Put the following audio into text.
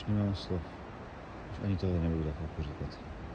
Už nemám slov. Už ani tohle nebudu takhle poříkat.